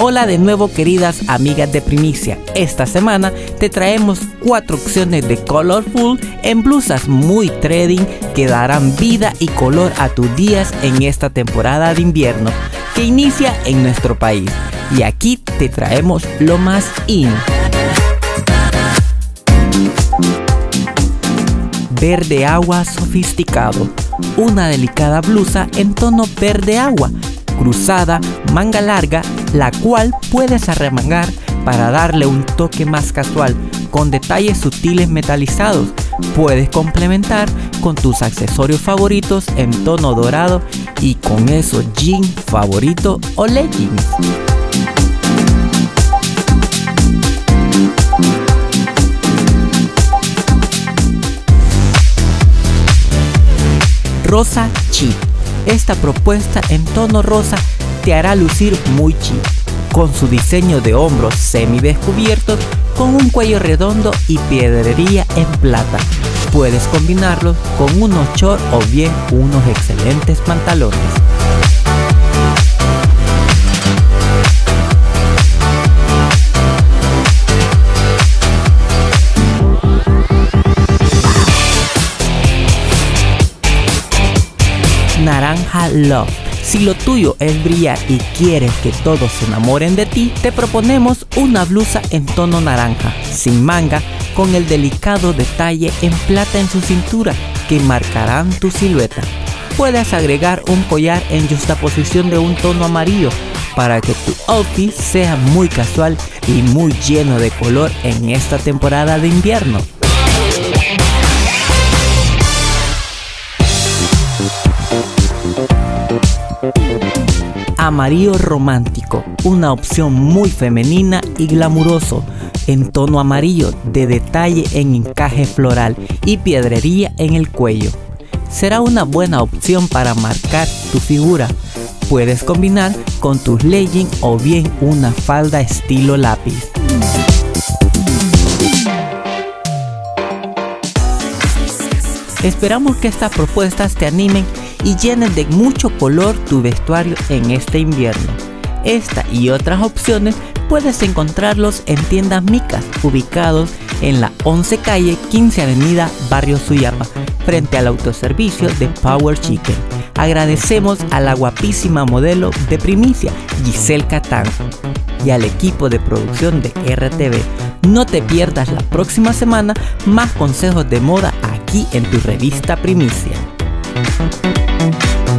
Hola de nuevo queridas amigas de Primicia. Esta semana te traemos cuatro opciones de Colorful en blusas muy trading que darán vida y color a tus días en esta temporada de invierno que inicia en nuestro país. Y aquí te traemos lo más in. Verde agua sofisticado. Una delicada blusa en tono verde agua cruzada, manga larga, la cual puedes arremangar para darle un toque más casual con detalles sutiles metalizados. Puedes complementar con tus accesorios favoritos en tono dorado y con eso jean favorito o leggings. Rosa Chip esta propuesta en tono rosa hará lucir muy chic, con su diseño de hombros semi descubiertos con un cuello redondo y piedrería en plata. Puedes combinarlos con unos shorts o bien unos excelentes pantalones. Naranja Love. Si lo tuyo es brillar y quieres que todos se enamoren de ti, te proponemos una blusa en tono naranja, sin manga, con el delicado detalle en plata en su cintura que marcarán tu silueta. Puedes agregar un collar en justaposición de un tono amarillo para que tu outfit sea muy casual y muy lleno de color en esta temporada de invierno. Amarillo romántico, una opción muy femenina y glamuroso, en tono amarillo de detalle en encaje floral y piedrería en el cuello. Será una buena opción para marcar tu figura. Puedes combinar con tus leggings o bien una falda estilo lápiz. Esperamos que estas propuestas te animen y llenen de mucho color tu vestuario en este invierno. Esta y otras opciones puedes encontrarlos en tiendas micas ubicados en la 11 calle 15 avenida Barrio Suyama frente al autoservicio de Power Chicken. Agradecemos a la guapísima modelo de primicia Giselle Catán y al equipo de producción de RTV. No te pierdas la próxima semana más consejos de moda aquí en tu revista Primicia. Thank you.